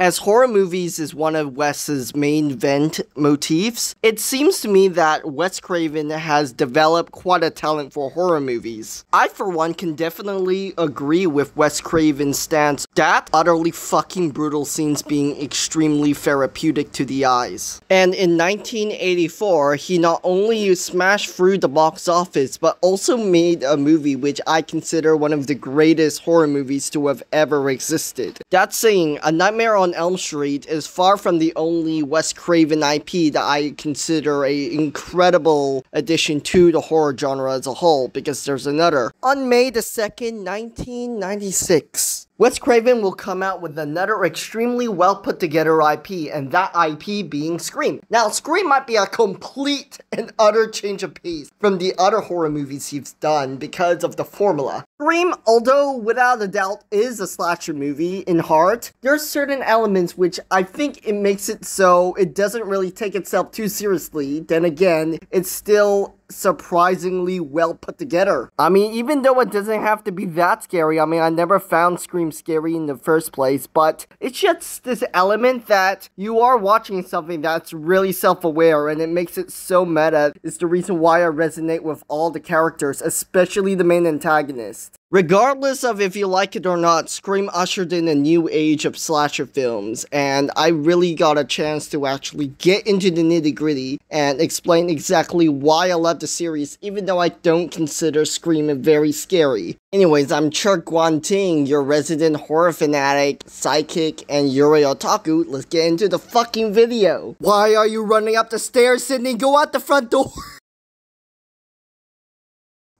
As horror movies is one of Wes's main vent motifs, it seems to me that Wes Craven has developed quite a talent for horror movies. I, for one, can definitely agree with Wes Craven's stance that utterly fucking brutal scenes being extremely therapeutic to the eyes. And in 1984, he not only smashed through the box office, but also made a movie which I consider one of the greatest horror movies to have ever existed. That saying, A Nightmare on Elm Street is far from the only Wes Craven IP that I consider a incredible addition to the horror genre as a whole, because there's another. On May the 2nd, 1996, Wes Craven will come out with another extremely well put together IP, and that IP being Scream. Now, Scream might be a complete and utter change of pace from the other horror movies he's done because of the formula. Scream, although without a doubt is a slasher movie in heart, there are certain elements which I think it makes it so it doesn't really take itself too seriously. Then again, it's still surprisingly well put together. I mean, even though it doesn't have to be that scary, I mean, I never found Scream scary in the first place, but it's just this element that you are watching something that's really self-aware and it makes it so meta. It's the reason why I resonate with all the characters, especially the main antagonist. Regardless of if you like it or not, Scream ushered in a new age of slasher films, and I really got a chance to actually get into the nitty gritty and explain exactly why I love the series, even though I don't consider Scream very scary. Anyways, I'm Chuck Guanting, your resident horror fanatic, psychic, and Yuri Otaku. Let's get into the fucking video. Why are you running up the stairs, Sidney? Go out the front door!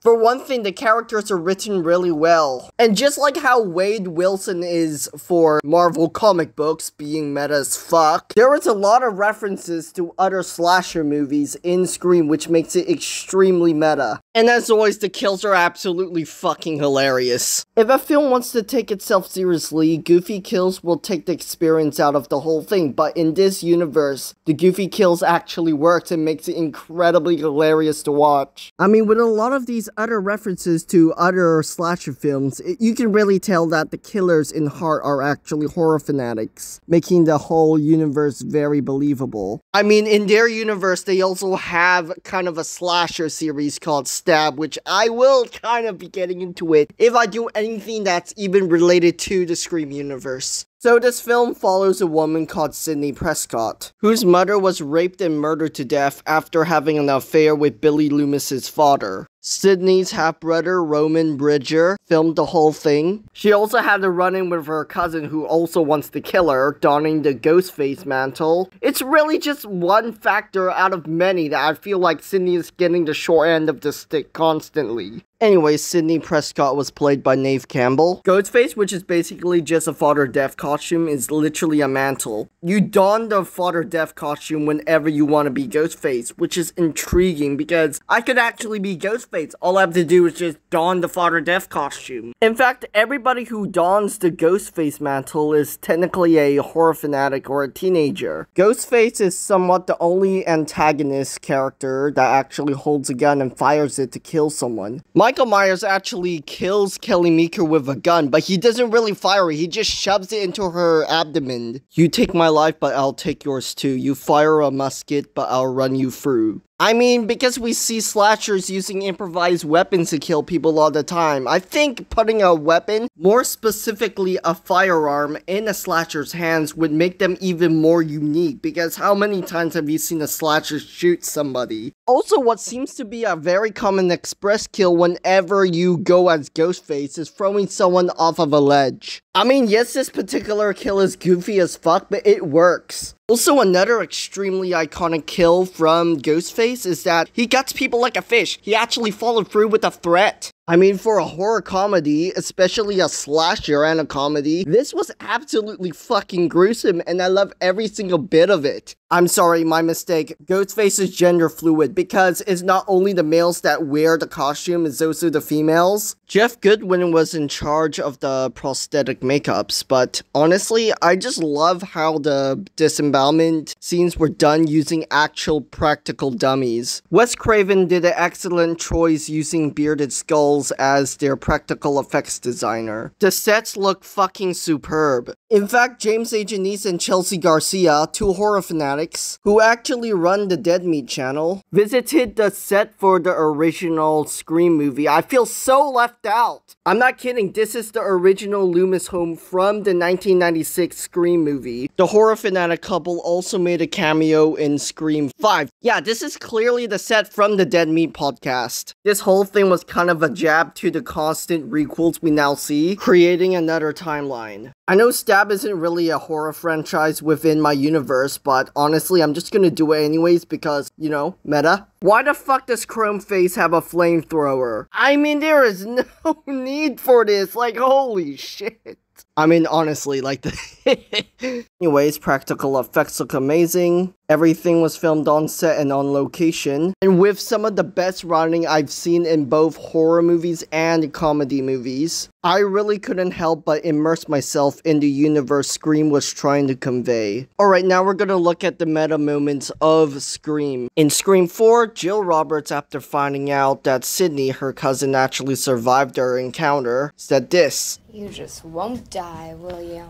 For one thing, the characters are written really well. And just like how Wade Wilson is for Marvel comic books, being meta as fuck, there is a lot of references to other slasher movies in Scream, which makes it extremely meta. And as always, the kills are absolutely fucking hilarious. If a film wants to take itself seriously, goofy kills will take the experience out of the whole thing, but in this universe, the goofy kills actually works and makes it incredibly hilarious to watch. I mean, with a lot of these other references to other slasher films, it, you can really tell that the killers in Heart are actually horror fanatics, making the whole universe very believable. I mean, in their universe, they also have kind of a slasher series called Stab, which I will kind of be getting into it if I do anything that's even related to the Scream universe. So this film follows a woman called Sidney Prescott, whose mother was raped and murdered to death after having an affair with Billy Loomis's father. Sidney's half-brother, Roman Bridger, filmed the whole thing. She also had a run-in with her cousin who also wants to kill her, donning the Ghostface mantle. It's really just one factor out of many that I feel like Sidney is getting the short end of the stick constantly. Anyway, Sidney Prescott was played by Neve Campbell. Ghostface, which is basically just a Father Death costume, is literally a mantle. You don the Father Death costume whenever you want to be Ghostface, which is intriguing because I could actually be Ghostface. All I have to do is just don the Father Death costume. In fact, everybody who dons the Ghostface mantle is technically a horror fanatic or a teenager. Ghostface is somewhat the only antagonist character that actually holds a gun and fires it to kill someone. Michael Myers actually kills Kelly Meeker with a gun, but he doesn't really fire it. He just shoves it into her abdomen. You take my life, but I'll take yours too. You fire a musket, but I'll run you through. I mean, because we see slashers using improvised weapons to kill people all the time, I think putting a weapon, more specifically a firearm, in a slasher's hands would make them even more unique, because how many times have you seen a slasher shoot somebody? Also, what seems to be a very common express kill whenever you go as Ghostface is throwing someone off of a ledge. I mean, yes, this particular kill is goofy as fuck, but it works. Also, another extremely iconic kill from Ghostface is that he guts people like a fish. He actually followed through with a threat. I mean, for a horror comedy, especially a slasher and a comedy, this was absolutely fucking gruesome, and I love every single bit of it. I'm sorry, my mistake. Ghostface is gender fluid because it's not only the males that wear the costume, it's also the females. Jeff Goodwin was in charge of the prosthetic makeups, but honestly, I just love how the disembowelment scenes were done using actual practical dummies. Wes Craven did an excellent choice using bearded skulls as their practical effects designer. The sets look fucking superb. In fact, James A. Janisse and Chelsea Garcia, two horror fanatics, who actually run the Dead Meat channel, visited the set for the original Scream movie. I feel so left out. I'm not kidding, this is the original Loomis home from the 1996 Scream movie. The horror fanatic couple also made a cameo in Scream 5. Yeah, this is clearly the set from the Dead Meat podcast. This whole thing was kind of a jab to the constant requels we now see, creating another timeline. I know Stab isn't really a horror franchise within my universe, but honestly, I'm just gonna do it anyways because, you know, meta. Why the fuck does Chrome Face have a flamethrower? I mean, there is no need for this, like, holy shit. I mean, honestly, like the. Anyways, practical effects look amazing. Everything was filmed on set and on location, and with some of the best writing I've seen in both horror movies and comedy movies. I really couldn't help but immerse myself in the universe Scream was trying to convey. Alright, now we're gonna look at the meta moments of Scream. In Scream 4, Jill Roberts, after finding out that Sidney, her cousin, actually survived their encounter, said this. You just won't die, will you?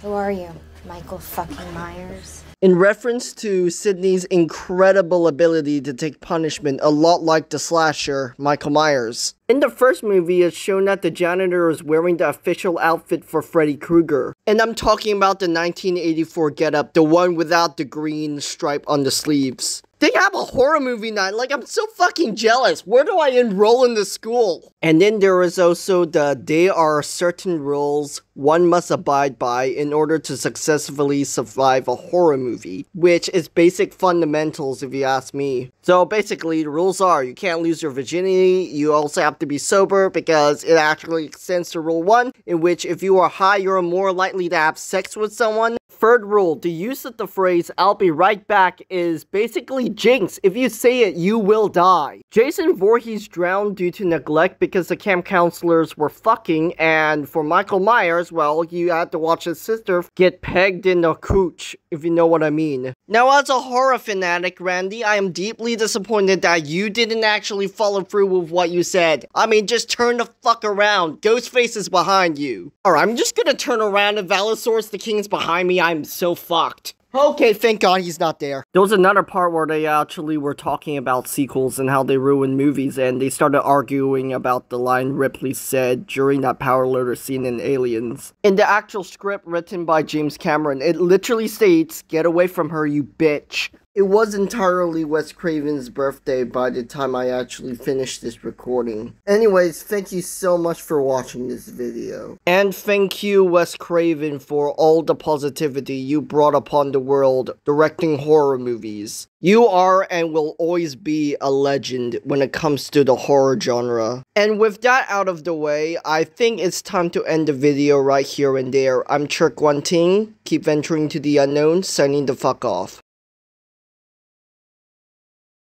Who are you? Michael fucking Myers? In reference to Sidney's incredible ability to take punishment, a lot like the slasher, Michael Myers. In the first movie, it's shown that the janitor is wearing the official outfit for Freddy Krueger. And I'm talking about the 1984 getup, the one without the green stripe on the sleeves. They have a horror movie night. Like, I'm so fucking jealous. Where do I enroll in the school? And then there is also the there are certain rules one must abide by in order to successfully survive a horror movie, which is basic fundamentals if you ask me. So basically, the rules are you can't lose your virginity, you also have to be sober because it actually extends to rule 1, in which if you are high, you're more likely to have sex with someone. Third rule, the use of the phrase, I'll be right back, is basically jinx. If you say it, you will die. Jason Voorhees drowned due to neglect because the camp counselors were fucking, and for Michael Myers, well, you had to watch his sister get pegged in the cooch, if you know what I mean. Now, as a horror fanatic, Randy, I am deeply disappointed that you didn't actually follow through with what you said. I mean, just turn the fuck around. Ghostface is behind you. Alright, I'm just gonna turn around and Valorosaurus the King's behind me. I'm so fucked. Okay, thank God he's not there. There was another part where they actually were talking about sequels and how they ruin movies, and they started arguing about the line Ripley said during that power loader scene in Aliens. In the actual script written by James Cameron, it literally states, Get away from her, you bitch. It was entirely Wes Craven's birthday by the time I actually finished this recording. Anyways, thank you so much for watching this video. And thank you, Wes Craven, for all the positivity you brought upon the world directing horror movies. You are and will always be a legend when it comes to the horror genre. And with that out of the way, I think it's time to end the video right here and there. I'm Trick One Ting, keep venturing to the unknown, signing the fuck off.